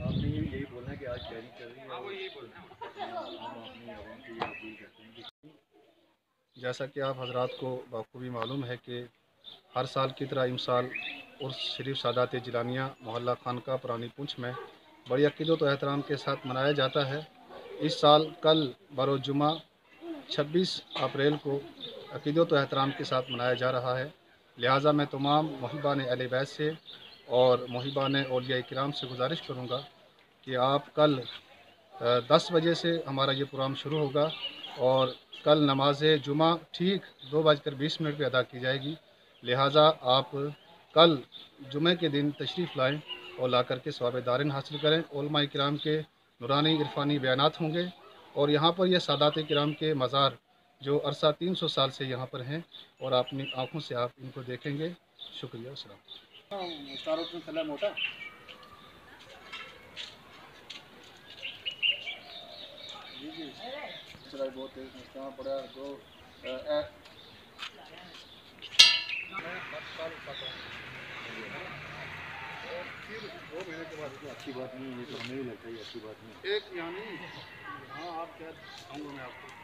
آپ نے یہی بولنا ہے کہ آج تیاری چل رہی ہے یہی بولنا جیسا کہ آپ حضرات کو بخوبی معلوم ہے کہ ہر سال کی طرح امسال عرس شریف سادات جیلانیہ محلہ خانقاہ پرانی پنچھ میں بڑی عقیدت و احترام کے ساتھ منایا جاتا ہے۔ اس سال کل بروز جمعہ چھبیس اپریل کو عقیدت و احترام کے ساتھ منایا جا رہا ہے۔ لہٰذا میں تمام محبان اہل بیت سے اور محبان اولیاء کرام سے گزارش کروں گا کہ آپ کل دس بجے سے ہمارا یہ پروگرام شروع ہوگا اور کل نماز جمعہ ٹھیک دو بج کر بیس منٹ پہ ادا کی جائے گی۔ لہٰذا آپ کل جمعہ کے دن تشریف لائیں اور لا کر کے ثواب دارن حاصل کریں۔ علماء کرام کے نورانی عرفانی بیانات ہوں گے اور یہاں پر یہ سادات کرام کے مزار جو عرصہ تین سو سال سے یہاں پر ہیں اور اپنی آنکھوں سے آپ ان کو دیکھیں گے۔ شکریہ السلام جی جی۔ چلا بہت تیز مسکرانا پڑا جو دو مہینے کے بعد اچھی بات نہیں ہے یہ تو ہمیں بھی لگتا ہے یہ اچھی بات نہیں ایک یعنی ہاں آپ کیا آؤں گا میں آپ کو۔